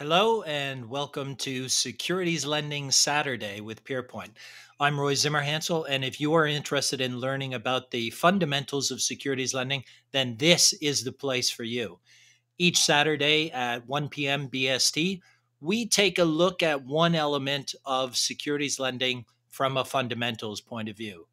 Hello and welcome to Securities Lending Saturday with Pierpoint. I'm Roy Zimmerhansl, and if you are interested in learning about the fundamentals of securities lending, then this is the place for you. Each Saturday at 1 p.m. BST, we take a look at one element of securities lending from a fundamentals point of view.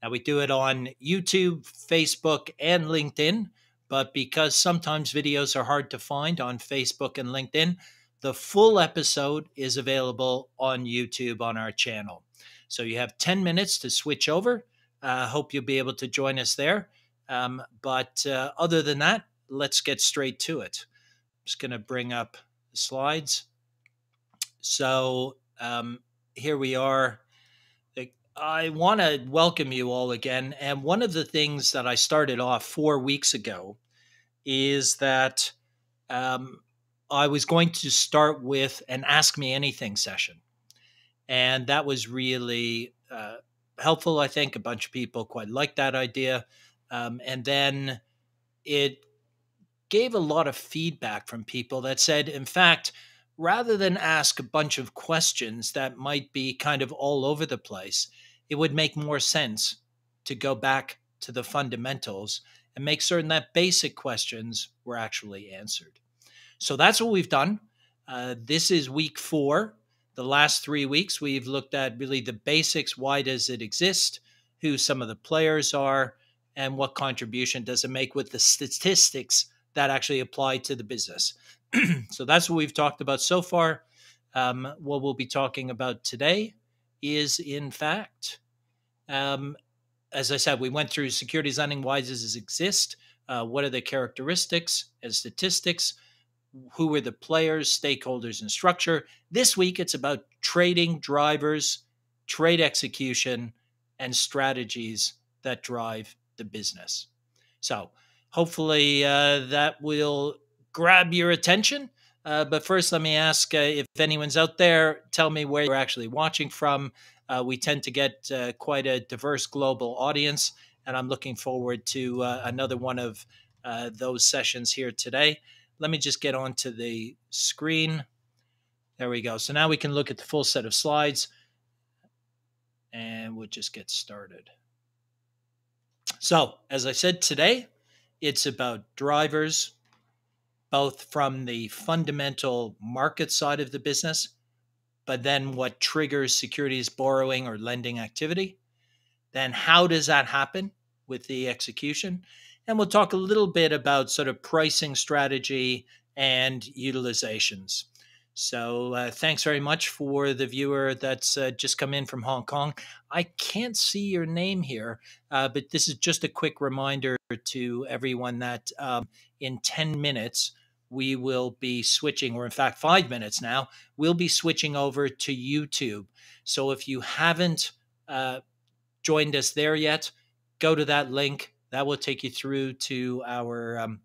Now, we do it on YouTube, Facebook, and LinkedIn, but because sometimes videos are hard to find on Facebook and LinkedIn, the full episode is available on YouTube on our channel. So you have 10 minutes to switch over. I uh, hope you'll be able to join us there. Um, but uh, other than that, let's get straight to it. I'm just going to bring up the slides. So um, here we are. I want to welcome you all again. And one of the things that I started off four weeks ago is that um, I was going to start with an Ask Me Anything session. And that was really uh, helpful, I think. A bunch of people quite liked that idea. Um, and then it gave a lot of feedback from people that said, in fact, rather than ask a bunch of questions that might be kind of all over the place, it would make more sense to go back to the fundamentals and make certain that basic questions were actually answered. So that's what we've done. Uh, this is week four. The last three weeks, we've looked at really the basics. Why does it exist? Who some of the players are, and what contribution does it make with the statistics that actually apply to the business. so that's what we've talked about so far. Um, what we'll be talking about today is, in fact, um, as I said, we went through securities lending. Why does it exist? Uh, what are the characteristics and statistics? Who were the players, stakeholders, and structure. This week, it's about trading drivers, trade execution, and strategies that drive the business. So, hopefully, uh, that will grab your attention. Uh, but first, let me ask uh, if anyone's out there, tell me where you're actually watching from. Uh, we tend to get uh, quite a diverse global audience, and I'm looking forward to uh, another one of those sessions here today let me just get onto the screen. There we go. So now we can look at the full set of slides and we'll just get started. So, as I said today, it's about drivers, both from the fundamental market side of the business, but then what triggers securities borrowing or lending activity. Then, how does that happen with the execution? And we'll talk a little bit about sort of pricing strategy and utilizations. So, uh, thanks very much for the viewer that's uh, just come in from Hong Kong. I can't see your name here, uh, but this is just a quick reminder to everyone that um, in 10 minutes, we will be switching, or in fact, five minutes now, we'll be switching over to YouTube. So, if you haven't uh, joined us there yet, go to that link, that will take you through to our um,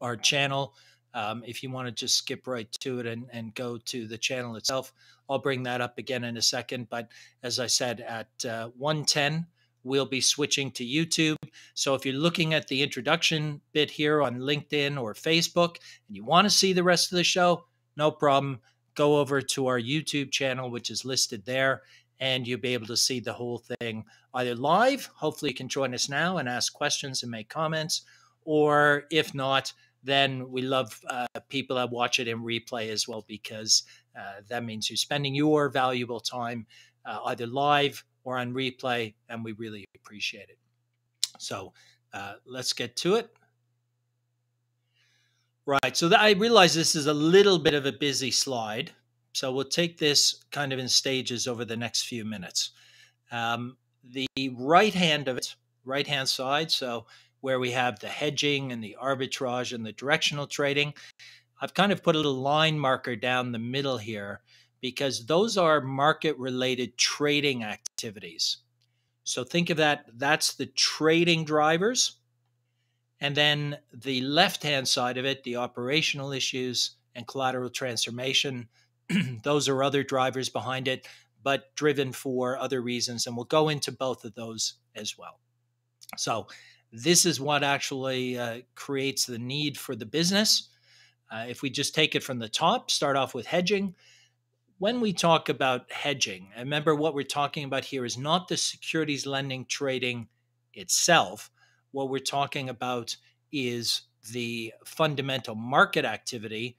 our channel. Um, if you want to just skip right to it and, and go to the channel itself, I'll bring that up again in a second. But as I said, at uh, 110, we'll be switching to YouTube. So if you're looking at the introduction bit here on LinkedIn or Facebook and you want to see the rest of the show, no problem. Go over to our YouTube channel, which is listed there, and you'll be able to see the whole thing either live. Hopefully, you can join us now and ask questions and make comments. Or if not, then we love uh, people that watch it in replay as well, because uh, that means you're spending your valuable time uh, either live or on replay, and we really appreciate it. So uh, let's get to it. Right. So I realize this is a little bit of a busy slide. So we'll take this kind of in stages over the next few minutes. Um, the right hand of it, right hand side, so where we have the hedging and the arbitrage and the directional trading, I've kind of put a little line marker down the middle here because those are market related trading activities. So think of that, that's the trading drivers. And then the left hand side of it, the operational issues and collateral transformation, those are other drivers behind it, but driven for other reasons. And we'll go into both of those as well. So, this is what actually uh, creates the need for the business. Uh, if we just take it from the top, start off with hedging. When we talk about hedging, remember what we're talking about here is not the securities lending trading itself. What we're talking about is the fundamental market activity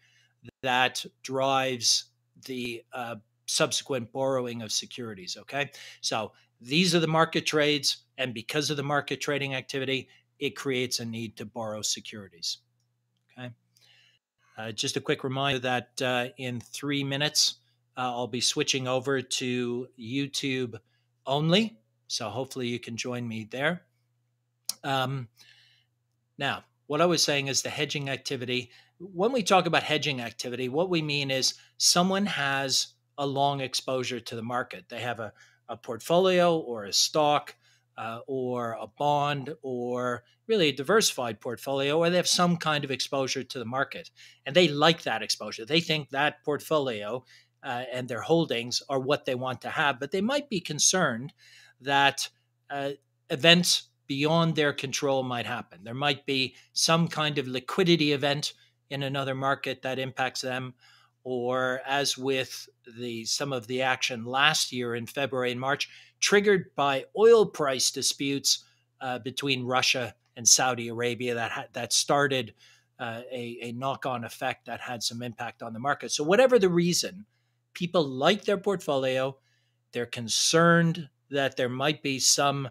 that drives the uh, subsequent borrowing of securities. Okay. So these are the market trades. And because of the market trading activity, it creates a need to borrow securities. Okay. Uh, just a quick reminder that uh, in three minutes, uh, I'll be switching over to YouTube only. So hopefully you can join me there. Um, now, what I was saying is the hedging activity. When we talk about hedging activity, what we mean is someone has a long exposure to the market. They have a, a portfolio or a stock uh, or a bond or really a diversified portfolio, or they have some kind of exposure to the market. And they like that exposure. They think that portfolio uh, and their holdings are what they want to have, but they might be concerned that uh, events beyond their control might happen. There might be some kind of liquidity event in another market that impacts them, or as with the some of the action last year in February and March, triggered by oil price disputes uh, between Russia and Saudi Arabia that ha- that started uh, a, a knock-on effect that had some impact on the market. So whatever the reason, people like their portfolio. They're concerned that there might be some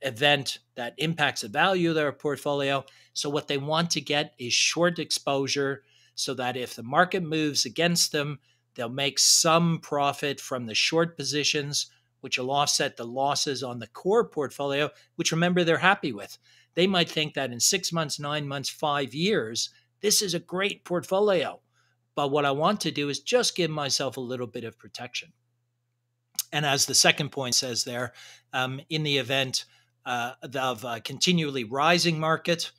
event that impacts the value of their portfolio. So, what they want to get is short exposure so that if the market moves against them, they'll make some profit from the short positions, which will offset the losses on the core portfolio, which remember they're happy with. They might think that in six months, nine months, five years, this is a great portfolio. But what I want to do is just give myself a little bit of protection. And as the second point says there, um, in the event uh, of a continually rising market,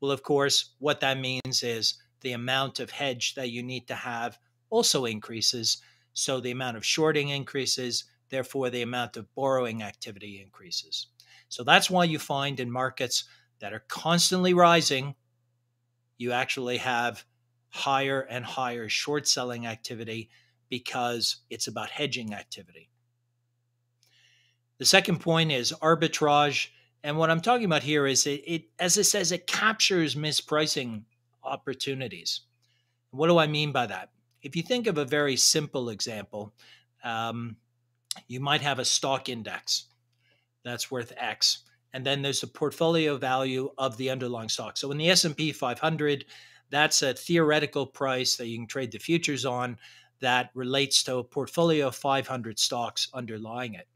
well, of course, what that means is the amount of hedge that you need to have also increases. So the amount of shorting increases, therefore, the amount of borrowing activity increases. So that's why you find in markets that are constantly rising, you actually have higher and higher short selling activity because it's about hedging activity. The second point is arbitrage. And what I'm talking about here is it, it as it says, it captures mispricing opportunities. What do I mean by that? If you think of a very simple example, um, you might have a stock index that's worth X, and then there's a portfolio value of the underlying stock. So in the S&P 500, that's a theoretical price that you can trade the futures on that relates to a portfolio of 500 stocks underlying it.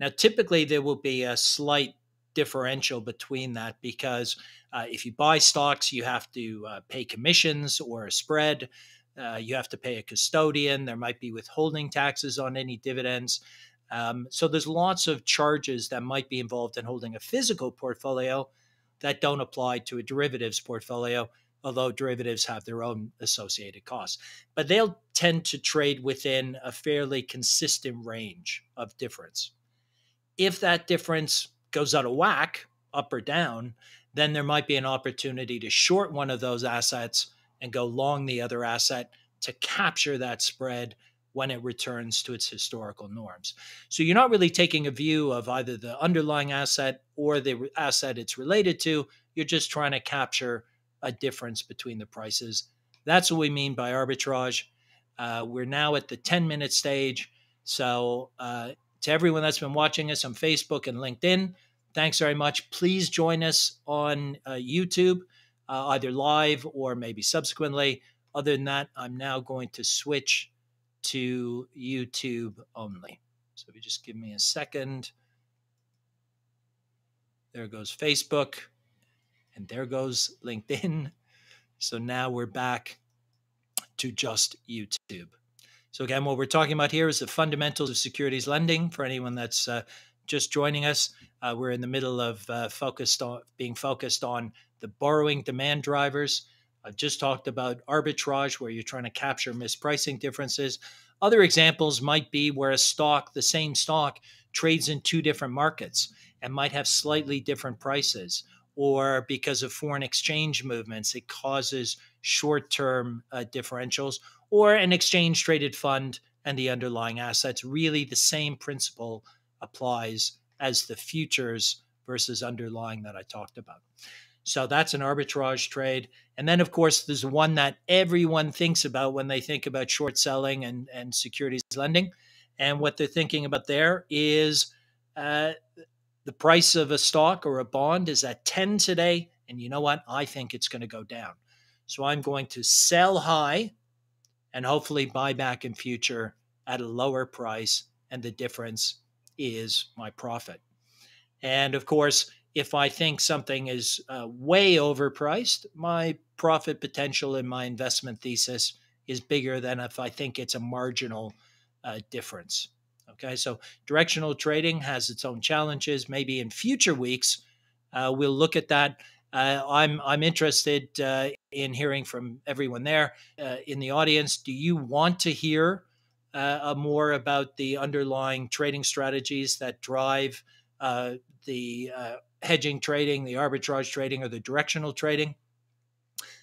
Now, typically, there will be a slight differential between that because uh, if you buy stocks, you have to uh, pay commissions or a spread. Uh, you have to pay a custodian. There might be withholding taxes on any dividends. Um, so there's lots of charges that might be involved in holding a physical portfolio that don't apply to a derivatives portfolio, although derivatives have their own associated costs. But they'll tend to trade within a fairly consistent range of difference. If that difference goes out of whack, up or down, then there might be an opportunity to short one of those assets and go long the other asset to capture that spread when it returns to its historical norms. So you're not really taking a view of either the underlying asset or the asset it's related to. You're just trying to capture a difference between the prices. That's what we mean by arbitrage. Uh, we're now at the 10 minute stage. So uh, to everyone that's been watching us on Facebook and LinkedIn, thanks very much. Please join us on uh, YouTube, uh, either live or maybe subsequently. Other than that, I'm now going to switch to YouTube only. So if you just give me a second. There goes Facebook, and there goes LinkedIn. So now we're back to just YouTube. So again, what we're talking about here is the fundamentals of securities lending. For anyone that's uh, just joining us, uh, we're in the middle of uh, focused on being focused on the borrowing demand drivers. I've just talked about arbitrage, where you're trying to capture mispricing differences. Other examples might be where a stock, the same stock, trades in two different markets and might have slightly different prices, or because of foreign exchange movements, it causes short term uh, differentials, or an exchange traded fund and the underlying assets. Really, the same principle applies as the futures versus underlying that I talked about. So that's an arbitrage trade. And then, of course, there's one that everyone thinks about when they think about short selling and, and securities lending. And what they're thinking about there is uh, the price of a stock or a bond is at 10 today. And you know what? I think it's going to go down. So I'm going to sell high and hopefully buy back in future at a lower price. And the difference is my profit. And of course, if I think something is uh, way overpriced, my profit potential in my investment thesis is bigger than if I think it's a marginal uh, difference. Okay, so directional trading has its own challenges. Maybe in future weeks, uh, we'll look at that. Uh, I'm I'm interested uh, in hearing from everyone there uh, in the audience. Do you want to hear uh, more about the underlying trading strategies that drive uh, the hedging trading, the arbitrage trading, or the directional trading?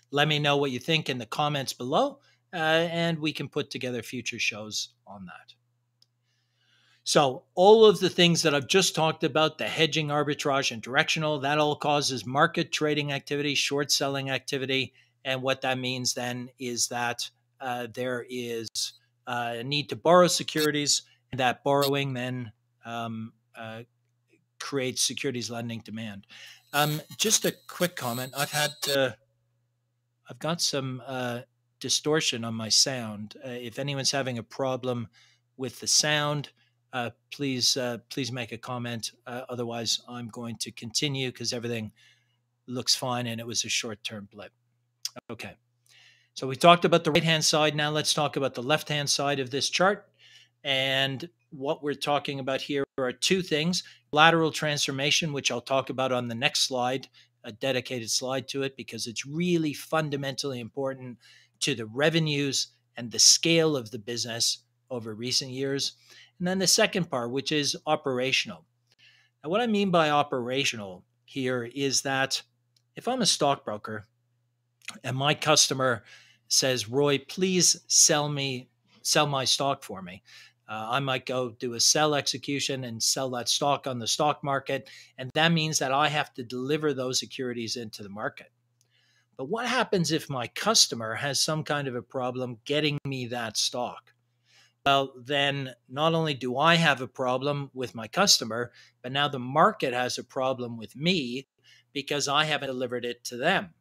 Let me know what you think in the comments below, and we can put together future shows on that. So, all of the things that I've just talked about the hedging, arbitrage, and directional that all causes market trading activity, short selling activity. And what that means then is that uh, there is uh, need to borrow securities, and that borrowing then um, uh, creates securities lending demand. Um, just a quick comment I've had, uh, I've got some uh, distortion on my sound. Uh, if anyone's having a problem with the sound, uh, please uh, please make a comment. Otherwise, I'm going to continue because everything looks fine and it was a short term blip. Okay. So we talked about the right hand side. Now let's talk about the left hand side of this chart. And what we're talking about here are two things collateral transformation, which I'll talk about on the next slide, a dedicated slide to it, because it's really fundamentally important to the revenues and the scale of the business over recent years. And then the second part, which is operational. Now, what I mean by operational here is that if I'm a stockbroker and my customer says, Roy, please sell me, sell my stock for me. Uh, I might go do a sell execution and sell that stock on the stock market. And that means that I have to deliver those securities into the market. But what happens if my customer has some kind of a problem getting me that stock? well, then not only do I have a problem with my customer, but now the market has a problem with me because I haven't delivered it to them.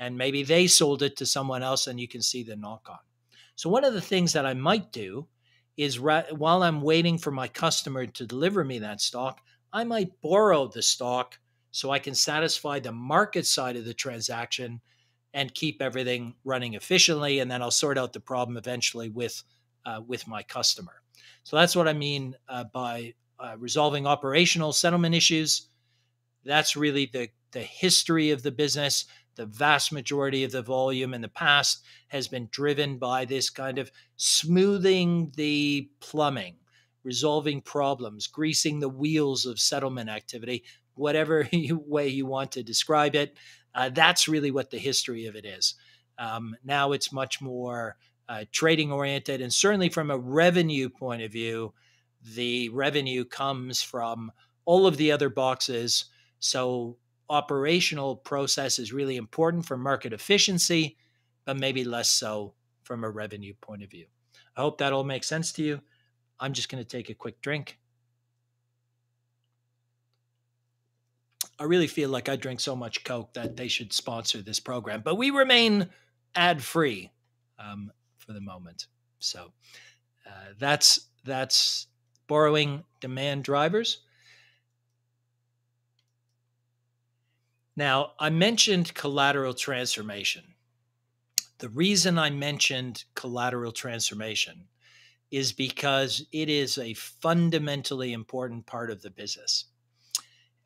And maybe they sold it to someone else, and you can see the knock on. So, one of the things that I might do is while I'm waiting for my customer to deliver me that stock, I might borrow the stock so I can satisfy the market side of the transaction and keep everything running efficiently. And then I'll sort out the problem eventually with uh, with my customer. So that's what I mean uh, by uh, resolving operational settlement issues. That's really the, the history of the business. The vast majority of the volume in the past has been driven by this kind of smoothing the plumbing, resolving problems, greasing the wheels of settlement activity, whatever way you want to describe it. Uh, that's really what the history of it is. Um, now it's much more uh, trading oriented. And certainly from a revenue point of view, the revenue comes from all of the other boxes. So operational process is really important for market efficiency, but maybe less so from a revenue point of view. I hope that all makes sense to you. I'm just going to take a quick drink. I really feel like I drink so much Coke that they should sponsor this program, but we remain ad free. Um, for the moment. So uh, that's that's borrowing demand drivers. Now, I mentioned collateral transformation. The reason I mentioned collateral transformation is because it is a fundamentally important part of the business.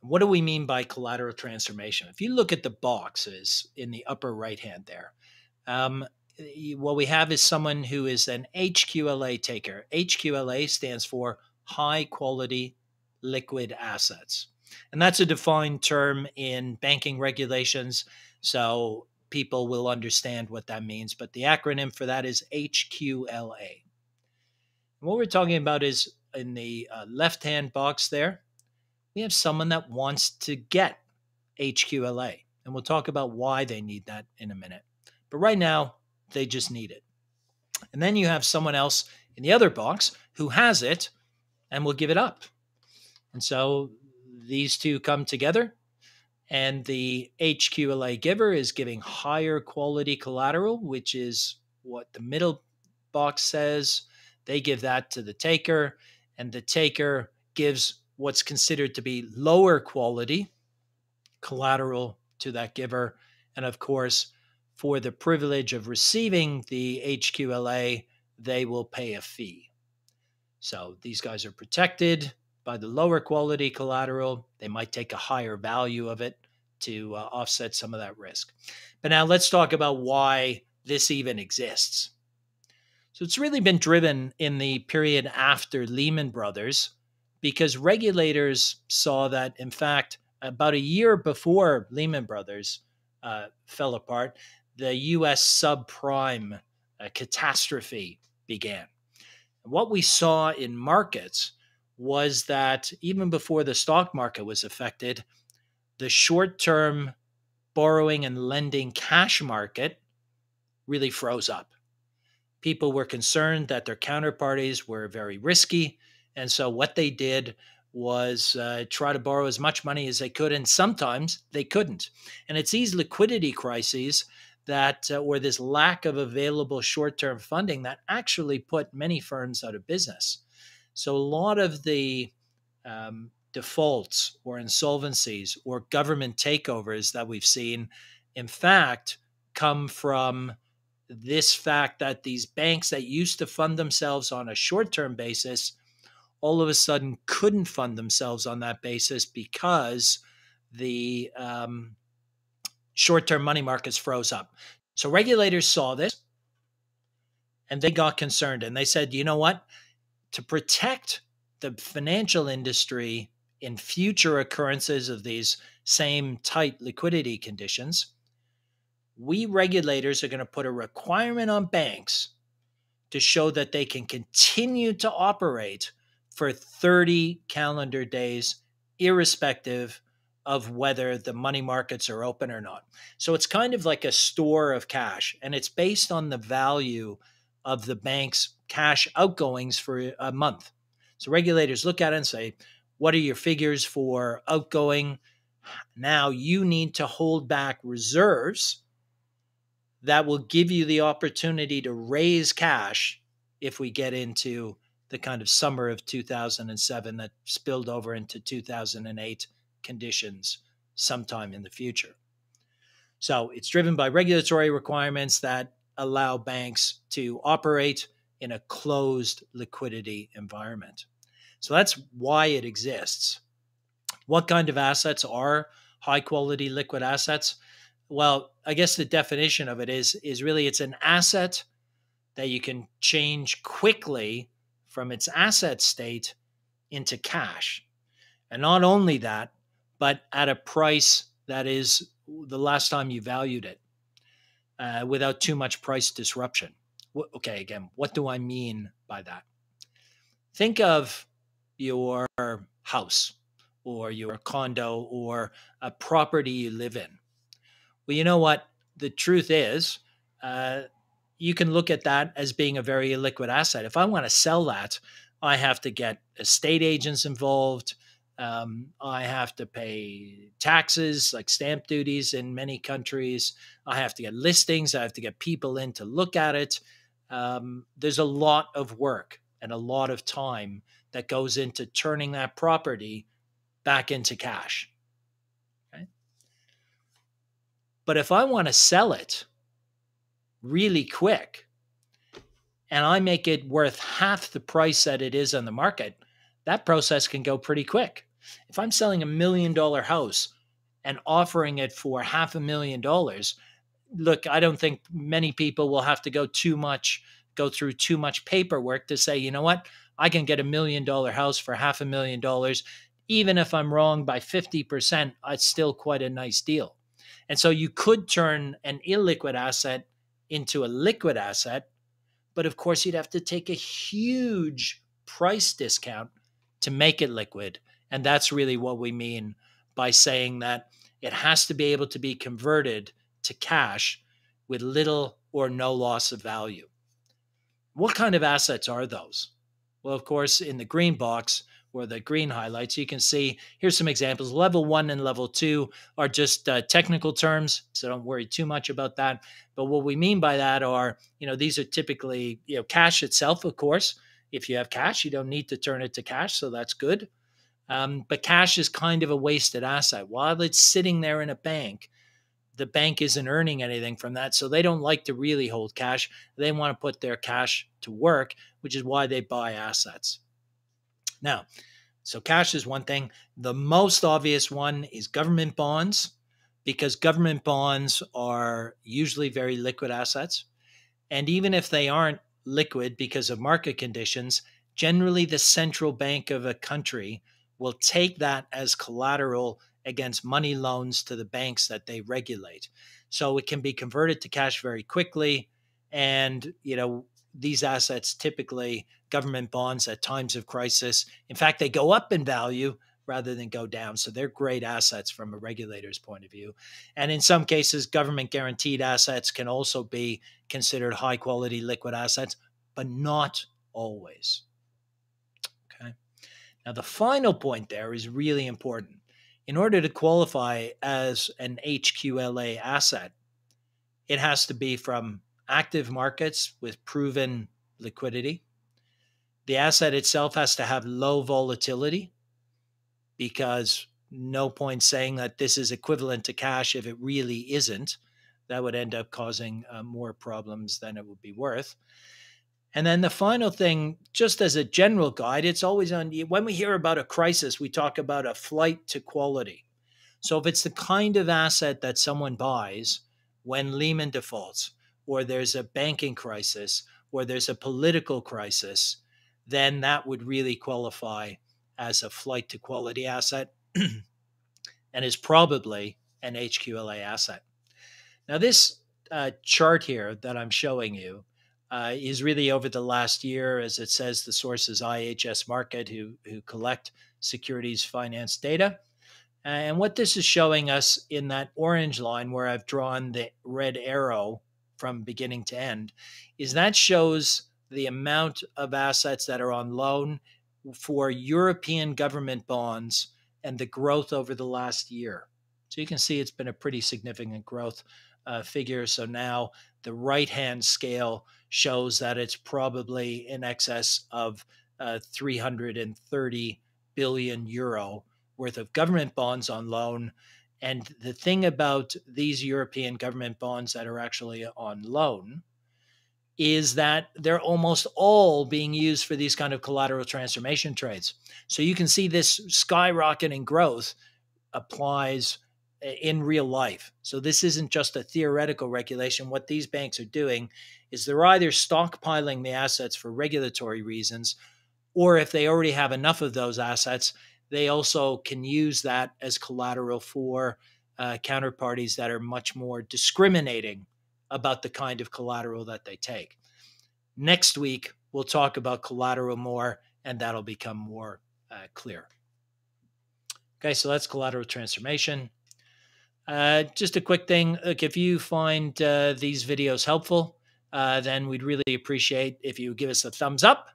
What do we mean by collateral transformation? If you look at the boxes in the upper right hand there, um, what we have is someone who is an HQLA taker. HQLA stands for high quality liquid assets. And that's a defined term in banking regulations. So people will understand what that means. But the acronym for that is HQLA. And what we're talking about is in the uh, left hand box there, we have someone that wants to get HQLA. And we'll talk about why they need that in a minute. But right now, they just need it. And then you have someone else in the other box who has it and will give it up. And so these two come together, and the HQLA giver is giving higher quality collateral, which is what the middle box says. They give that to the taker, and the taker gives what's considered to be lower quality collateral to that giver. And of course, for the privilege of receiving the HQLA, they will pay a fee. So these guys are protected by the lower quality collateral. They might take a higher value of it to uh, offset some of that risk. But now let's talk about why this even exists. So it's really been driven in the period after Lehman Brothers because regulators saw that, in fact, about a year before Lehman Brothers uh, fell apart, the US subprime uh, catastrophe began. what we saw in markets was that even before the stock market was affected, the short term borrowing and lending cash market really froze up. People were concerned that their counterparties were very risky. And so what they did was uh, try to borrow as much money as they could. And sometimes they couldn't. And it's these liquidity crises that, uh, or this lack of available short term funding, that actually put many firms out of business. So a lot of the um, defaults or insolvencies or government takeovers that we've seen, in fact, come from this fact that these banks that used to fund themselves on a short term basis all of a sudden couldn't fund themselves on that basis because the um, short term money markets froze up. So regulators saw this and they got concerned and they said, you know what? To protect the financial industry in future occurrences of these same tight liquidity conditions, we regulators are going to put a requirement on banks to show that they can continue to operate for 30 calendar days, irrespective of whether the money markets are open or not. So it's kind of like a store of cash, and it's based on the value of the bank's cash outgoings for a month. So regulators look at it and say, What are your figures for outgoing? Now you need to hold back reserves that will give you the opportunity to raise cash if we get into the kind of summer of 2007 that spilled over into 2008 conditions sometime in the future. So it's driven by regulatory requirements that allow banks to operate in a closed liquidity environment. So that's why it exists. What kind of assets are high quality liquid assets? Well, I guess the definition of it is is really it's an asset that you can change quickly from its asset state into cash. And not only that, but at a price that is the last time you valued it uh, without too much price disruption. Okay, again, what do I mean by that? Think of your house or your condo or a property you live in. Well, you know what? The truth is, uh, you can look at that as being a very illiquid asset. If I want to sell that, I have to get estate agents involved. Um, I have to pay taxes like stamp duties in many countries. I have to get listings. I have to get people in to look at it. Um, there's a lot of work and a lot of time that goes into turning that property back into cash. Okay? But if I want to sell it, really quick and I make it worth half the price that it is on the market, that process can go pretty quick. If I'm selling a million dollar house and offering it for half a million dollars, look, I don't think many people will have to go too much go through too much paperwork to say, you know what, I can get a million dollar house for half a million dollars even if I'm wrong by 50%, it's still quite a nice deal. And so you could turn an illiquid asset into a liquid asset, but of course, you'd have to take a huge price discount to make it liquid. And that's really what we mean by saying that it has to be able to be converted to cash with little or no loss of value. What kind of assets are those? Well, of course, in the green box or the green highlights, you can see here's some examples. Level one and level two are just uh, technical terms, so don't worry too much about that. But what we mean by that are, you know, these are typically, you know, cash itself, of course. If you have cash, you don't need to turn it to cash, so that's good. Um, but cash is kind of a wasted asset. While it's sitting there in a bank, the bank isn't earning anything from that. So they don't like to really hold cash. They want to put their cash to work, which is why they buy assets. Now, so cash is one thing. The most obvious one is government bonds, because government bonds are usually very liquid assets. And even if they aren't liquid because of market conditions, generally the central bank of a country will take that as collateral against money loans to the banks that they regulate. So it can be converted to cash very quickly. And, you know, these assets typically government bonds at times of crisis. In fact, they go up in value rather than go down. So they're great assets from a regulator's point of view. And in some cases, government guaranteed assets can also be considered high quality liquid assets, but not always. Okay. Now, the final point there is really important in order to qualify as an HQLA asset, it has to be from active markets with proven liquidity. The asset itself has to have low volatility because no point saying that this is equivalent to cash if it really isn't. That would end up causing uh, more problems than it would be worth. And then the final thing, just as a general guide, it's always on you when we hear about a crisis, we talk about a flight to quality. So if it's the kind of asset that someone buys when Lehman defaults, or there's a banking crisis, or there's a political crisis, then that would really qualify as a flight to quality asset and is probably an HQLA asset. Now, this uh, chart here that I'm showing you uh, is really over the last year, as it says, the source is IHS Markit, who, who collect securities finance data. And what this is showing us in that orange line where I've drawn the red arrow from beginning to end is that shows the amount of assets that are on loan for European government bonds and the growth over the last year. So you can see it's been a pretty significant growth uh, figure. So now the right hand scale shows that it's probably in excess of uh, 330 billion euro worth of government bonds on loan. And the thing about these European government bonds that are actually on loan is that they're almost all being used for these kind of collateral transformation trades. So you can see this skyrocketing growth applies in real life. So this isn't just a theoretical regulation. What these banks are doing is they're either stockpiling the assets for regulatory reasons, or if they already have enough of those assets, they also can use that as collateral for uh, counterparties that are much more discriminating about the kind of collateral that they take. Next week, we'll talk about collateral more, and that'll become more uh, clear. Okay, so that's collateral transformation. Uh, just a quick thing. Look, if you find uh, these videos helpful, uh, then we'd really appreciate if you give us a thumbs up.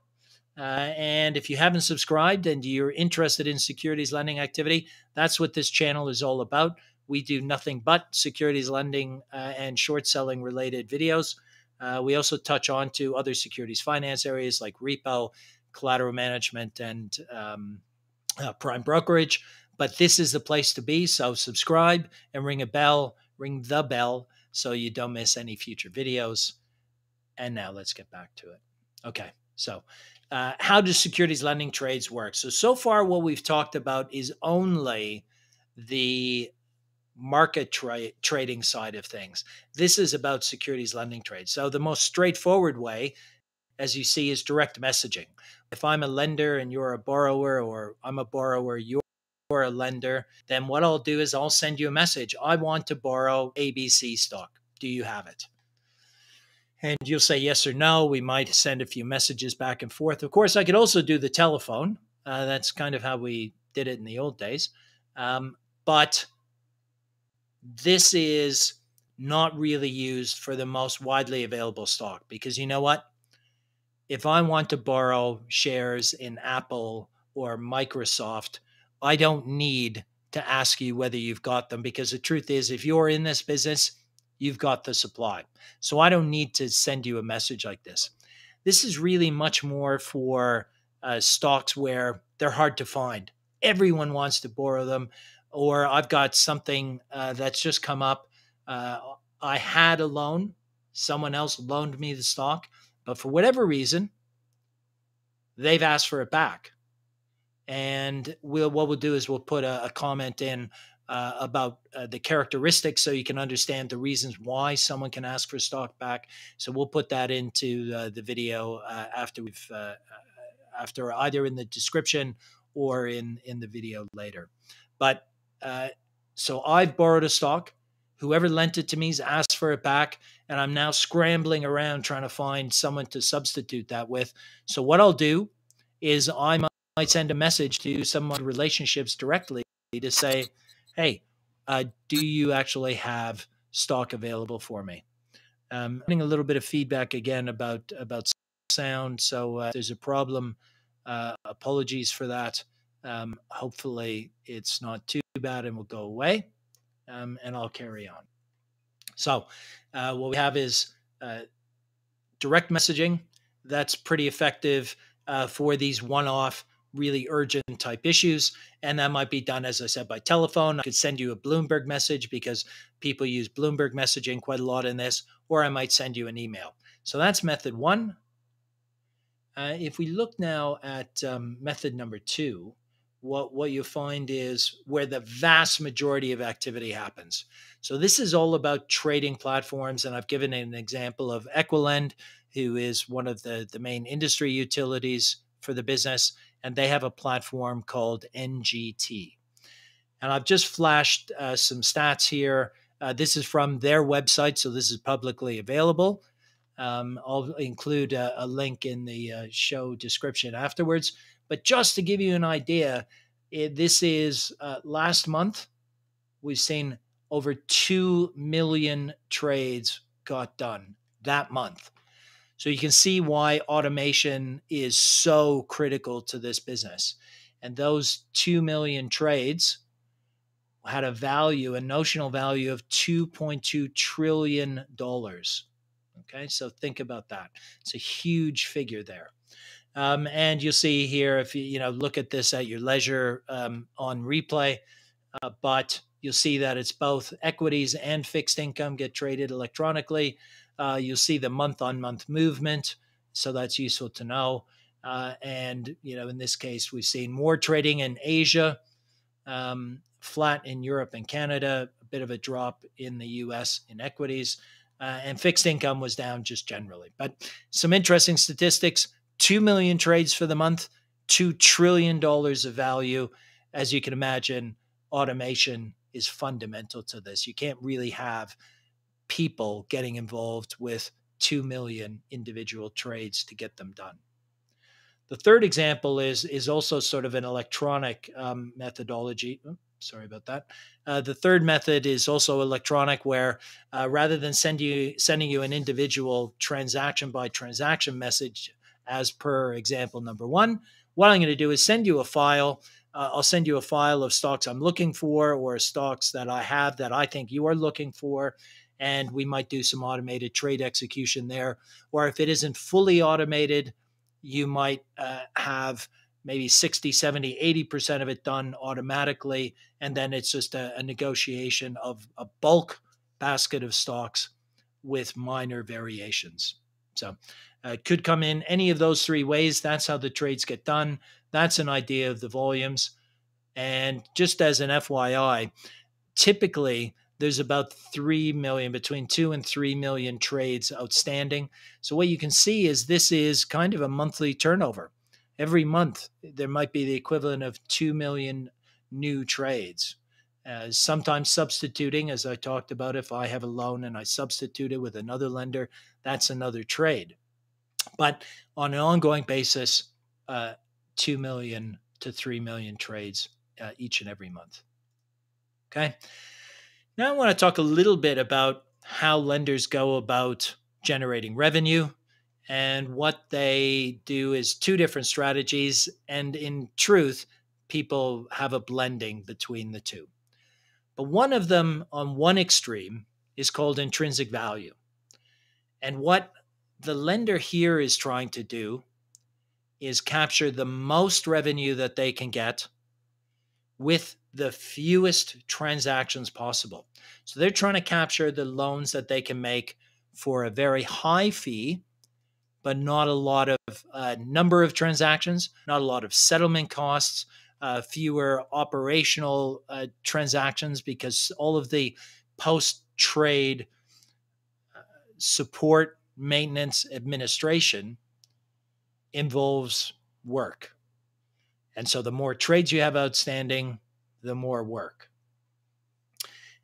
Uh, and if you haven't subscribed and you're interested in securities lending activity, that's what this channel is all about. We do nothing but securities lending uh, and short selling related videos. Uh, we also touch on to other securities finance areas like repo, collateral management, and um, prime brokerage but this is the place to be. So subscribe and ring a bell, ring the bell so you don't miss any future videos. And now let's get back to it. Okay. So, uh, how does securities lending trades work? So, so far, what we've talked about is only the market tra- trading side of things. This is about securities lending trades. So, the most straightforward way, as you see, is direct messaging. If I'm a lender and you're a borrower, or I'm a borrower, you're you're a lender, then what I'll do is I'll send you a message. I want to borrow ABC stock. Do you have it? And you'll say yes or no. We might send a few messages back and forth. Of course, I could also do the telephone. Uh, that's kind of how we did it in the old days. Um, but this is not really used for the most widely available stock because you know what? If I want to borrow shares in Apple or Microsoft, I don't need to ask you whether you've got them because the truth is, if you're in this business, you've got the supply. So I don't need to send you a message like this. This is really much more for uh, stocks where they're hard to find. Everyone wants to borrow them, or I've got something uh, that's just come up. Uh, I had a loan, someone else loaned me the stock, but for whatever reason, they've asked for it back and we'll what we'll do is we'll put a, a comment in uh, about uh, the characteristics so you can understand the reasons why someone can ask for stock back. So we'll put that into uh, the video uh, after we've uh, uh, after either in the description or in in the video later. But so I've borrowed a stock. Whoever lent it to me has asked for it back, and I'm now scrambling around trying to find someone to substitute that with. So what I'll do is I'm might send a message to someone relationships directly to say, "Hey, uh, do you actually have stock available for me?" Um, getting a little bit of feedback again about about sound. So uh, there's a problem. Uh, apologies for that. Um, hopefully, it's not too bad and will go away. Um, and I'll carry on. So, uh, what we have is uh, direct messaging. That's pretty effective uh, for these one-off really urgent type issues. And that might be done, as I said, by telephone. I could send you a Bloomberg message because people use Bloomberg messaging quite a lot in this, or I might send you an email. So that's method one. Uh, if we look now at um, method number two, what, what you find is where the vast majority of activity happens. So this is all about trading platforms. And I've given an example of Equilend, who is one of the, the main industry utilities for the business and they have a platform called NGT. And I've just flashed uh, some stats here. Uh, this is from their website, so this is publicly available. Um, I'll include a, a, link in the uh, show description afterwards. But just to give you an idea, it, this is uh, last month, we've seen over 2 million trades got done that month. So you can see why automation is so critical to this business. And those 2 million trades had a value, a notional value of $2.2 trillion. Okay, so think about that. It's a huge figure there. Um, and you'll see here, if you, you know, look at this at your leisure um, on replay, uh, but you'll see that it's both equities and fixed income get traded electronically. Uh, you'll see the month on month movement. So that's useful to know. Uh, and, you know, in this case, we've seen more trading in Asia, um, flat in Europe and Canada, a bit of a drop in the US in equities. Uh, and fixed income was down just generally. But some interesting statistics 2 million trades for the month, $2 trillion of value. As you can imagine, automation is fundamental to this. You can't really have people getting involved with 2 million individual trades to get them done. The third example is is also sort of an electronic um, methodology. Sorry about that. Uh, the third method is also electronic, where uh, rather than send you sending you an individual transaction by transaction message, as per example number one, what I'm going to do is send you a file. Uh, I'll send you a file of stocks I'm looking for, or stocks that I have that I think you are looking for, and we might do some automated trade execution there. Or if it isn't fully automated, you might uh, have maybe 60, 70, 80% of it done automatically. And then it's just a, a negotiation of a bulk basket of stocks with minor variations. So uh, could come in any of those three ways. That's how the trades get done. That's an idea of the volumes. And just as an FYI, typically there's about 3 million, between 2 and 3 million trades outstanding. So, what you can see is this is kind of a monthly turnover. Every month, there might be the equivalent of 2 million new trades. Uh, sometimes substituting, as I talked about, if I have a loan and I substitute it with another lender, that's another trade. But on an ongoing basis, uh, 2 million to 3 million trades uh, each and every month. Okay. Now I want to talk a little bit about how lenders go about generating revenue. And what they do is two different strategies. And in truth, people have a blending between the two. But one of them on one extreme is called intrinsic value. And what the lender here is trying to do is capture the most revenue that they can get with the fewest transactions possible. So they're trying to capture the loans that they can make for a very high fee, but not a lot of uh, number of transactions, not a lot of settlement costs, uh, fewer operational uh, transactions because all of the post trade uh, support, maintenance, administration involves work. And so the more trades you have outstanding, the more work.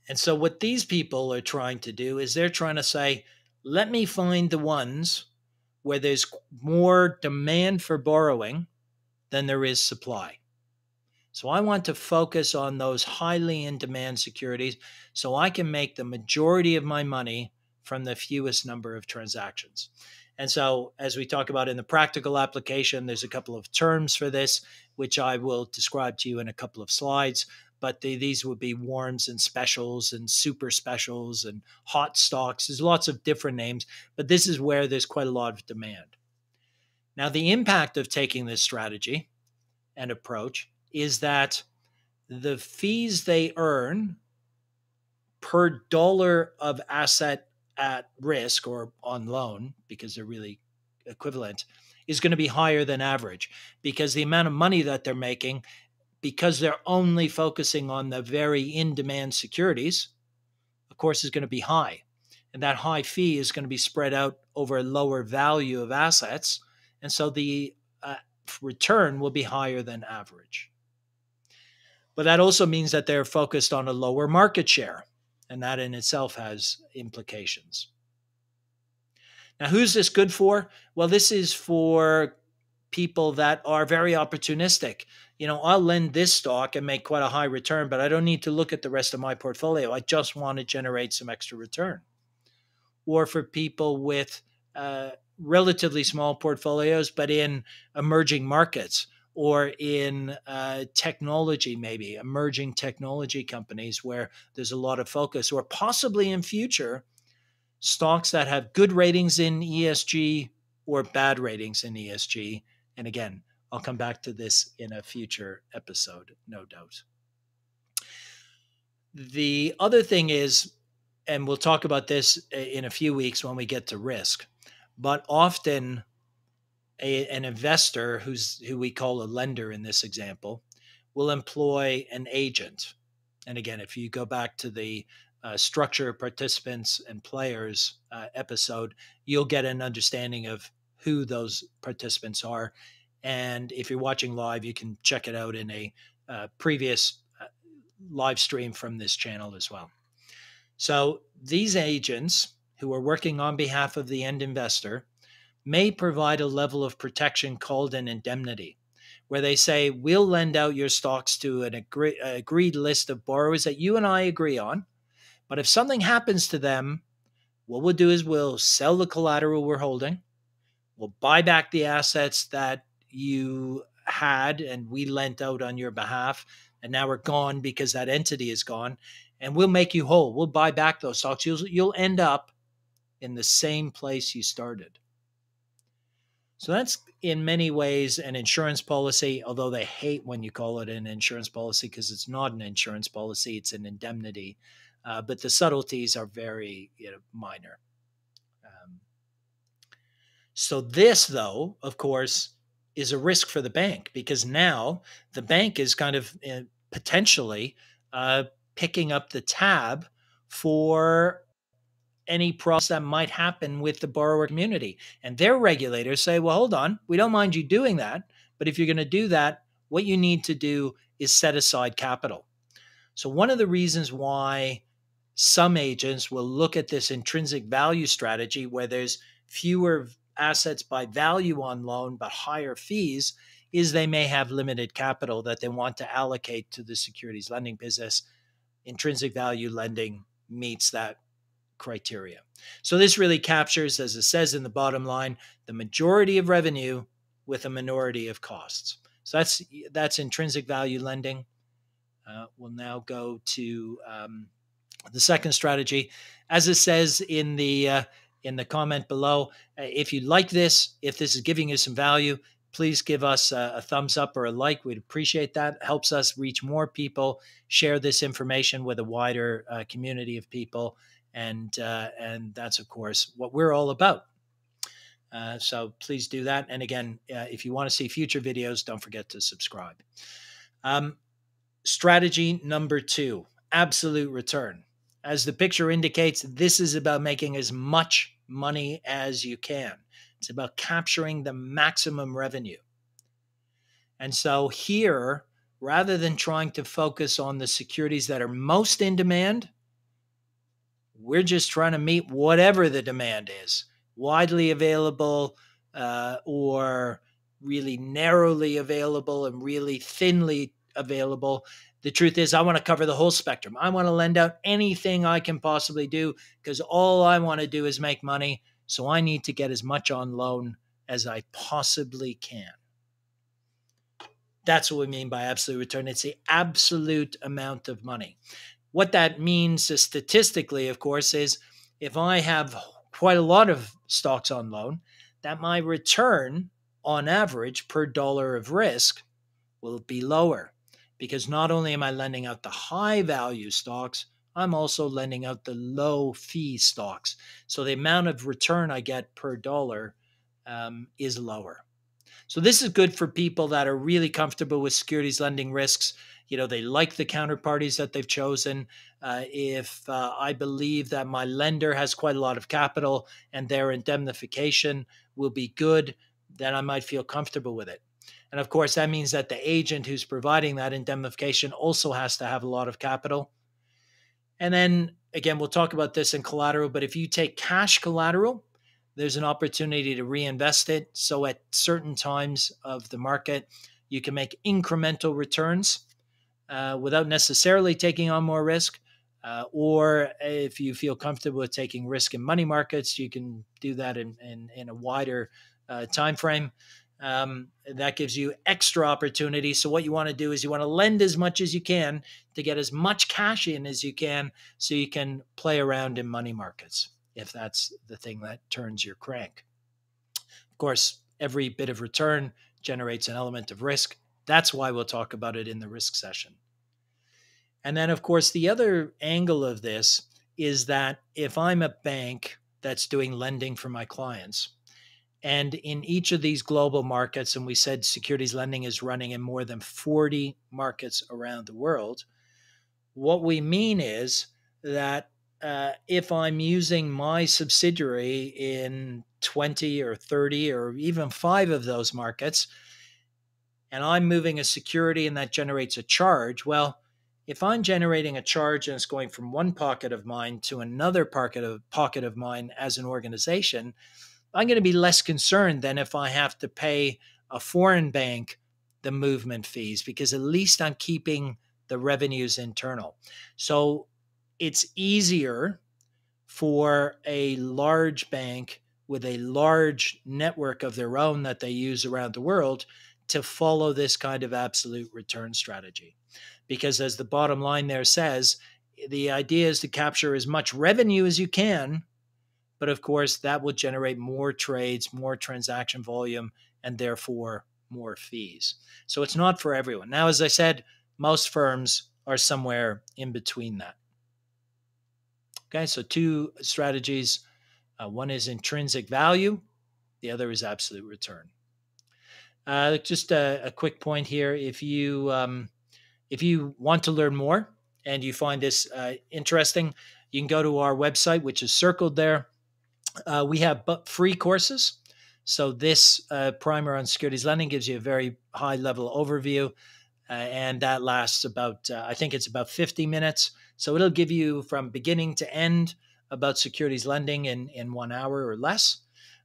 And so what these people are trying to do is they're trying to say, let me find the ones where there's more demand for borrowing than there is supply. So I want to focus on those highly in demand securities so I can make the majority of my money from the fewest number of transactions. And so, as we talk about in the practical application, there's a couple of terms for this, which I will describe to you in a couple of slides. But the, these would be warms and specials and super specials and hot stocks. There's lots of different names, but this is where there's quite a lot of demand. Now, the impact of taking this strategy and approach is that the fees they earn per dollar of asset at risk or on loan, because they're really equivalent, is going to be higher than average because the amount of money that they're making, because they're only focusing on the very in demand securities, of course, is going to be high. And that high fee is going to be spread out over a lower value of assets. And so the uh, return will be higher than average. But that also means that they're focused on a lower market share, and that in itself has implications. Now, who's this good for? Well, this is for people that are very opportunistic. You know, I'll lend this stock and make quite a high return, but I don't need to look at the rest of my portfolio. I just want to generate some extra return. Or for people with uh, relatively small portfolios, but in emerging markets or in uh, technology, maybe emerging technology companies where there's a lot of focus, or possibly in future, stocks that have good ratings in ESG or bad ratings in ESG. And again, I'll come back to this in a future episode, no doubt. The other thing is, and we'll talk about this in a few weeks when we get to risk, but often a, an investor who's who we call a lender in this example will employ an agent. And again, if you go back to the uh, structure participants and players uh, episode, you'll get an understanding of who those participants are. And if you're watching live, you can check it out in a uh, previous uh, live stream from this channel as well. So these agents who are working on behalf of the end investor may provide a level of protection called an indemnity, where they say, we'll lend out your stocks to an agree- agreed list of borrowers that you and I agree on. But if something happens to them, what we'll do is we'll sell the collateral we're holding, we'll buy back the assets that you had and we lent out on your behalf, and now we're gone because that entity is gone, and we'll make you whole. We'll buy back those stocks. You'll, you'll end up in the same place you started. So that's in many ways an insurance policy, although they hate when you call it an insurance policy because it's not an insurance policy, it's an indemnity. Uh, but the subtleties are very you know, minor. Um, so, this, though, of course, is a risk for the bank because now the bank is kind of uh, potentially uh, picking up the tab for any problems that might happen with the borrower community. And their regulators say, well, hold on, we don't mind you doing that. But if you're going to do that, what you need to do is set aside capital. So, one of the reasons why some agents will look at this intrinsic value strategy where there's fewer assets by value on loan but higher fees is they may have limited capital that they want to allocate to the securities lending business. Intrinsic value lending meets that criteria. So this really captures, as it says in the bottom line, the majority of revenue with a minority of costs. So that's that's intrinsic value lending. Uh, we'll now go to um, the second strategy, as it says in the uh, in the comment below. Uh, if you like this, if this is giving you some value, please give us a, a, thumbs up or a like. We'd appreciate that. Helps us reach more people, share this information with a wider uh, community of people, and uh, and that's of course what we're all about. Uh, so please do that. And again, uh, if you want to see future videos, don't forget to subscribe. Um, strategy number two: absolute return. As the picture indicates, this is about making as much money as you can. It's about capturing the maximum revenue. And so here, rather than trying to focus on the securities that are most in demand, we're just trying to meet whatever the demand is widely available uh, or really narrowly available and really thinly available. The truth is, I want to cover the whole spectrum. I want to lend out anything I can possibly do because all I want to do is make money. So I need to get as much on loan as I possibly can. That's what we mean by absolute return. It's the absolute amount of money. What that means statistically, of course, is if I have quite a lot of stocks on loan, that my return on average per dollar of risk will be lower because not only am I lending out the high value stocks, I'm also lending out the low fee stocks. So the amount of return I get per dollar um, is lower. So this is good for people that are really comfortable with securities lending risks. You know, they like the counterparties that they've chosen. Uh, if uh, I believe that my lender has quite a lot of capital and their indemnification will be good, then I might feel comfortable with it. And of course, that means that the agent who's providing that indemnification also has to have a lot of capital. And then again, we'll talk about this in collateral, but if you take cash collateral, there's an opportunity to reinvest it. So at certain times of the market, you can make incremental returns uh, without necessarily taking on more risk. Uh, or if you feel comfortable with taking risk in money markets, you can do that in, in, in a wider uh, time frame. Um, that gives you extra opportunity. So what you want to do is you want to lend as much as you can to get as much cash in as you can, so you can play around in money markets if that's the thing that turns your crank. Of course, every bit of return generates an element of risk. That's why we'll talk about it in the risk session. And then, of course, the other angle of this is that if I'm a bank that's doing lending for my clients, and in each of these global markets, and we said securities lending is running in more than 40 markets around the world, what we mean is that uh, if I'm using my subsidiary in 20 or 30 or even five of those markets, and I'm moving a security and that generates a charge, well, if I'm generating a charge and it's going from one pocket of mine to another pocket of pocket of mine as an organization, I'm going to be less concerned than if I have to pay a foreign bank the movement fees because at least I'm keeping the revenues internal. So it's easier for a large bank with a large network of their own that they use around the world to follow this kind of absolute return strategy. Because as the bottom line there says, the idea is to capture as much revenue as you can but of course, that will generate more trades, more transaction volume, and therefore more fees. So it's not for everyone. Now, as I said, most firms are somewhere in between that. Okay, so two strategies uh, one is intrinsic value, the other is absolute return. Uh, just a, a, quick point here: if you um, if you want to learn more and you find this uh, interesting, you can go to our website, which is circled there, uh, we have free courses. So this uh, primer on securities lending gives you a very high level overview. uh, and that lasts about uh, I think it's about 50 minutes. So it'll give you from beginning to end about securities lending in in one hour or less.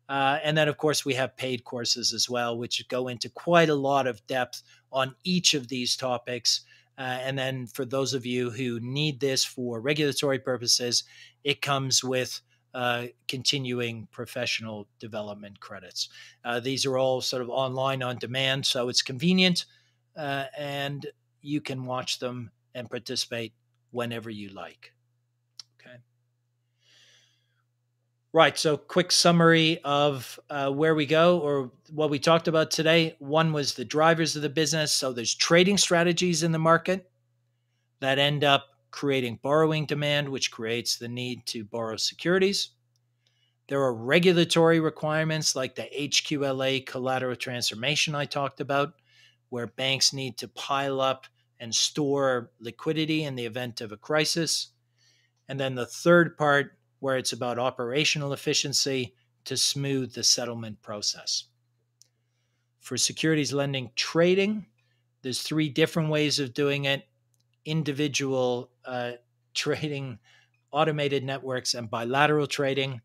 Uh, and then, of course, we have paid courses as well, which go into quite a lot of depth on each of these topics. Uh, and then, for those of you who need this for regulatory purposes, it comes with uh, continuing professional development credits. Uh, these are all sort of online on demand, so it's convenient uh, and you can watch them and participate whenever you like. Okay. Right. So, quick summary of uh, where we go or what we talked about today. One was the drivers of the business. So, there's trading strategies in the market that end up creating borrowing demand, which creates the need to borrow securities. There are regulatory requirements like the HQLA collateral transformation I talked about, where banks need to pile up and store liquidity in the event of a crisis. And then the third part, where it's about operational efficiency to smooth the settlement process. For securities lending trading, there's three different ways of doing it individual uh, trading, automated networks, and bilateral trading.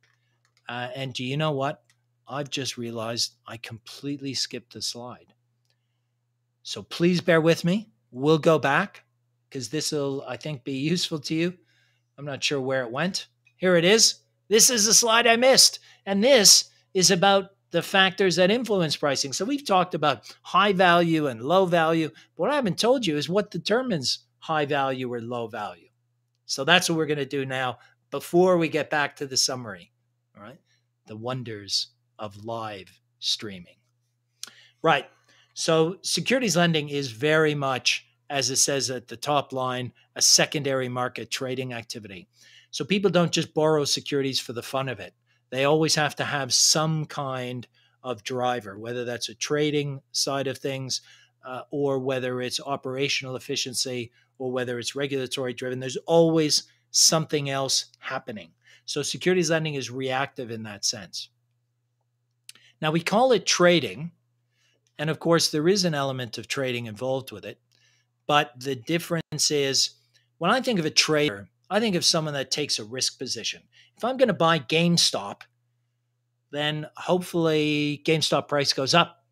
Uh, and do you know what? I've just realized I completely skipped the slide. So please bear with me. We'll go back because this will, I think, be useful to you. I'm not sure where it went. Here it is. This is the slide I missed. And this is about the factors that influence pricing. So we've talked about high value and low value. But what I haven't told you is what determines high value or low value. So that's what we're going to do now before we get back to the summary. All right. The wonders of live streaming. Right. So securities lending is very much, as it says at the top line, a secondary market trading activity. So people don't just borrow securities for the fun of it. They always have to have some kind of driver, whether that's a trading side of things uh, or whether it's operational efficiency or whether it's regulatory driven. There's always something else happening. So securities lending is reactive in that sense. Now we call it trading and of course, there is an element of trading involved with it. But the difference is when I think of a trader, I think of someone that takes a risk position. If I'm going to buy GameStop, then hopefully GameStop price goes up,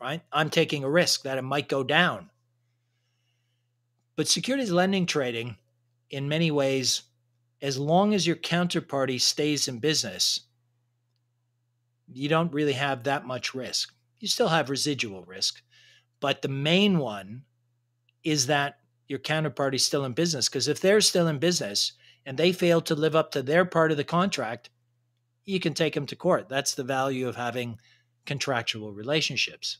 right? I'm taking a risk that it might go down. But securities lending trading, in many ways, as long as your counterparty stays in business, you don't really have that much risk you still have residual risk. But the main one is that your counterparty is still in business. Because if they're still in business and they fail to live up to their part of the contract, you can take them to court. That's the value of having contractual relationships.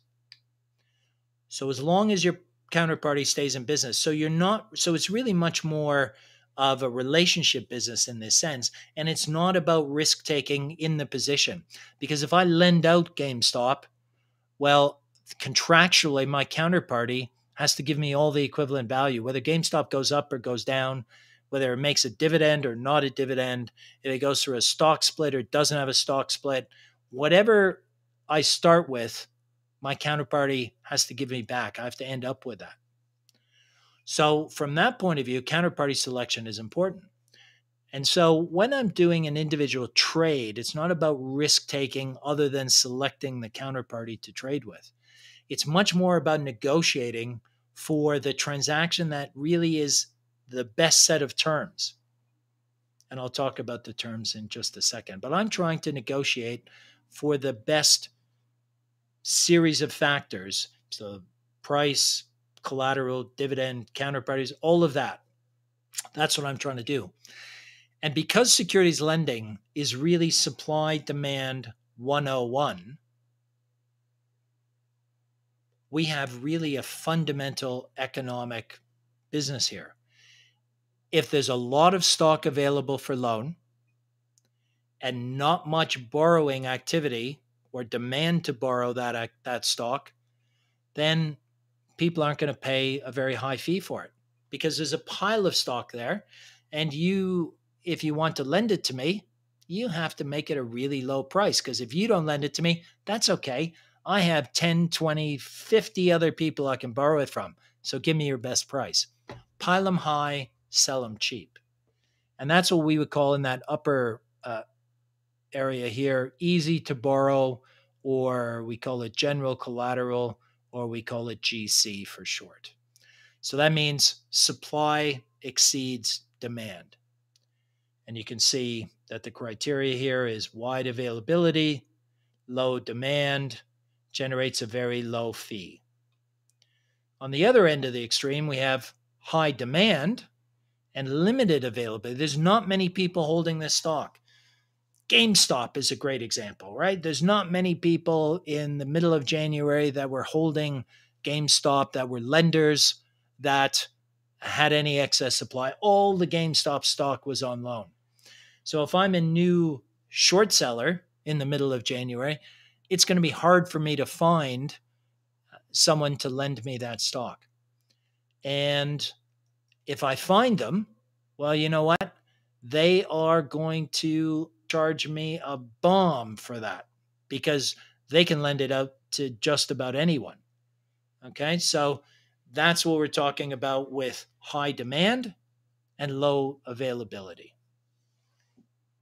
So as long as your counterparty stays in business, so you're not, so it's really much more of a relationship business in this sense. And it's not about risk taking in the position. Because if I lend out GameStop well, contractually, my counterparty has to give me all the equivalent value, whether GameStop goes up or goes down, whether it makes a dividend or not a dividend, if it goes through a stock split or doesn't have a stock split, whatever I start with, my counterparty has to give me back. I have to end up with that. So, from that point of view, counterparty selection is important. And so when I'm doing an individual trade, it's not about risk taking other than selecting the counterparty to trade with. It's much more about negotiating for the transaction that really is the best set of terms. And I'll talk about the terms in just a second. But I'm trying to negotiate for the best series of factors. So, price, collateral, dividend, counterparties, all of that. That's what I'm trying to do. And because securities lending is really supply demand 101, we have really a fundamental economic business here. If there's a lot of stock available for loan and not much borrowing activity or demand to borrow that, that stock, then people aren't going to pay a very high fee for it because there's a pile of stock there and you if you want to lend it to me, you have to make it a really low price because if you don't lend it to me, that's okay. I have 10, 20, 50 other people I can borrow it from. So give me your best price. Pile them high, sell them cheap. And that's what we would call in that upper uh, area here easy to borrow, or we call it general collateral, or we call it GC for short. So that means supply exceeds demand. And you can see that the criteria here is wide availability, low demand, generates a very low fee. On the other end of the extreme, we have high demand and limited availability. There's not many people holding this stock. GameStop is a great example, right? There's not many people in the middle of January that were holding GameStop that were lenders that had any excess supply. All the GameStop stock was on loan. So if I'm a new short seller in the middle of January, it's going to be hard for me to find uh, someone to lend me that stock. And if I find them, well, you know what? They are going to charge me a bomb for that because they can lend it out to just about anyone. Okay. So that's what we're talking about with high demand and low availability.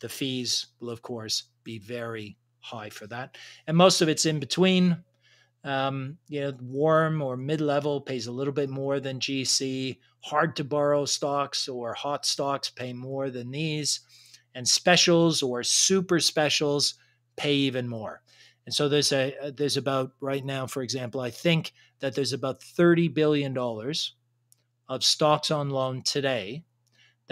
The fees will, of course, be very high for that. And most of it's in between. Um, you know, warm or mid level pays a little bit more than GC. Hard to borrow stocks or hot stocks pay more than these. And specials or super specials pay even more. And so there's a uh, there's about right now, for example, I think that there's about thirty billion dollars of stocks on loan today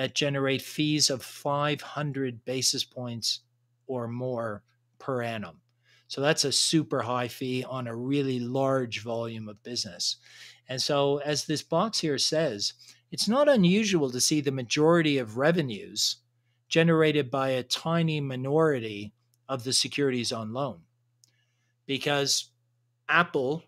that generate fees of 500 basis points or more per annum. So that's a super high fee on a really large volume of business. And so, as this box here says, it's not unusual to see the majority of revenues generated by a tiny minority of the securities on loan because Apple,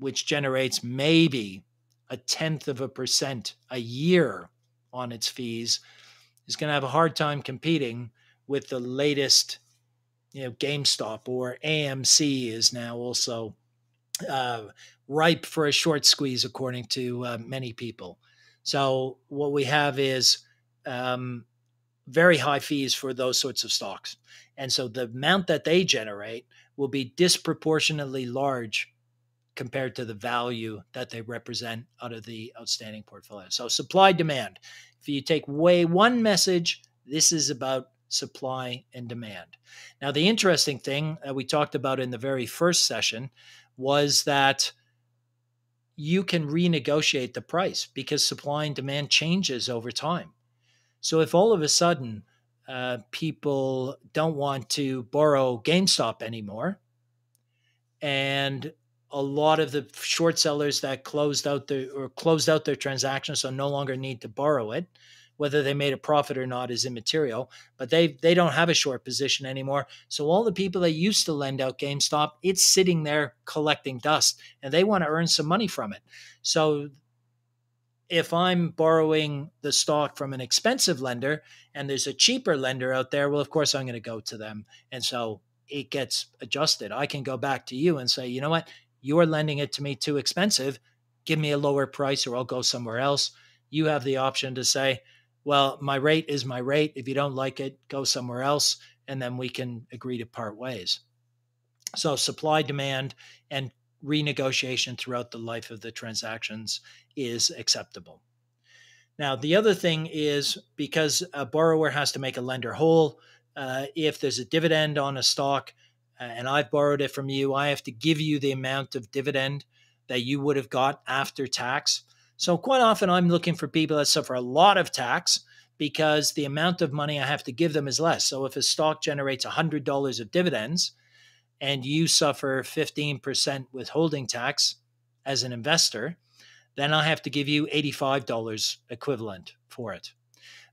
which generates maybe a tenth of a percent a year on its fees, is going to have a hard time competing with the latest, you know, GameStop or AMC is now also uh, ripe for a short squeeze, according to uh, many people. So what we have is um, very high fees for those sorts of stocks, and so the amount that they generate will be disproportionately large compared to the value that they represent out of the outstanding portfolio. So supply demand. If you take away one message, this is about supply and demand. Now, the interesting thing that we talked about in the very first session was that you can renegotiate the price because supply and demand changes over time. So if all of a sudden uh, people don't want to borrow GameStop anymore. And a lot of the short sellers that closed out their or closed out their transactions so no longer need to borrow it whether they made a profit or not is immaterial but they they don't have a short position anymore so all the people that used to lend out GameStop it's sitting there collecting dust and they want to earn some money from it so if I'm borrowing the stock from an expensive lender and there's a cheaper lender out there, well, of course, I'm going to go to them. And so it gets adjusted. I can go back to you and say, you know what? You're lending it to me too expensive. Give me a lower price or I'll go somewhere else. You have the option to say, well, my rate is my rate. If you don't like it, go somewhere else. And then we can agree to part ways. So supply, demand, and renegotiation throughout the life of the transactions is acceptable. Now, the other thing is because a borrower has to make a lender whole, uh, if there's a dividend on a stock and I've borrowed it from you, I have to give you the amount of dividend that you would have got after tax. So, quite often, I'm looking for people that suffer a lot of tax because the amount of money I have to give them is less. So, if a stock generates $100 of dividends, and you suffer 15% withholding tax as an investor, then I have to give you $85 equivalent for it.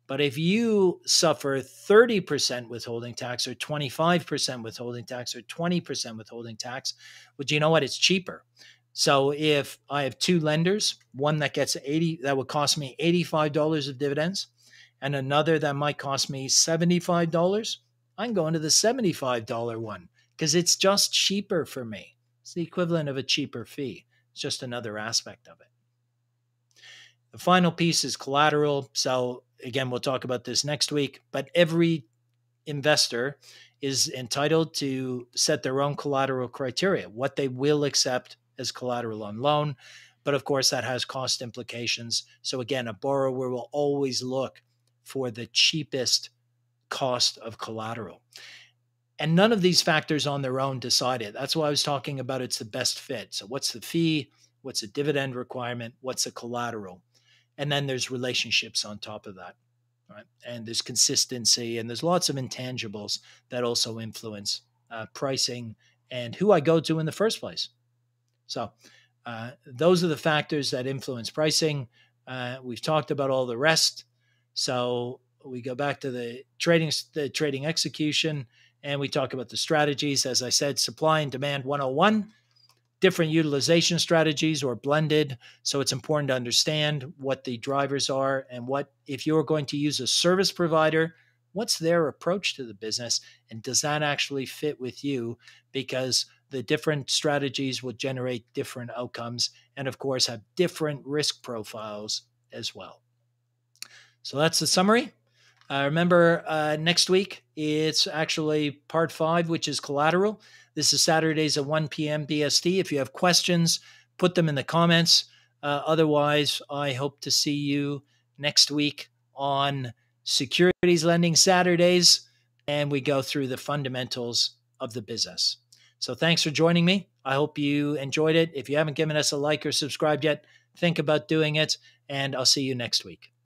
But if you suffer 30% withholding tax or 25% withholding tax or 20% withholding tax, well, you know what? It's cheaper. So if I have two lenders, one that gets 80 that would cost me $85 of dividends and another that might cost me $75, I'm going to the $75 one because it's just cheaper for me. It's the equivalent of a cheaper fee. It's just another aspect of it. The final piece is collateral. So, again, we'll talk about this next week, but every investor is entitled to set their own collateral criteria, what they will accept as collateral on loan. But of course, that has cost implications. So, again, a borrower will always look for the cheapest cost of collateral. And none of these factors on their own decide it. That's why I was talking about it's the best fit. So, what's the fee? What's the dividend requirement? What's the collateral? And then there's relationships on top of that. Right? And there's consistency, and there's lots of intangibles that also influence uh, pricing and who I go to in the first place. So, uh, those are the factors that influence pricing. Uh, we've talked about all the rest. So we go back to the trading, the trading execution, and we talk about the strategies. As I said, supply and demand 101, different utilization strategies or blended. So it's important to understand what the drivers are and what, if you're going to use a service provider, what's their approach to the business and does that actually fit with you? Because the different strategies will generate different outcomes and, of course, have different risk profiles as well. So that's the summary. Uh, remember, uh, next week it's actually part five, which is collateral. This is Saturdays at 1 p.m. BST. If you have questions, put them in the comments. Uh, otherwise, I hope to see you next week on Securities Lending Saturdays, and we go through the fundamentals of the business. So thanks for joining me. I hope you enjoyed it. If you haven't given us a like or subscribed yet, think about doing it, and I'll see you next week.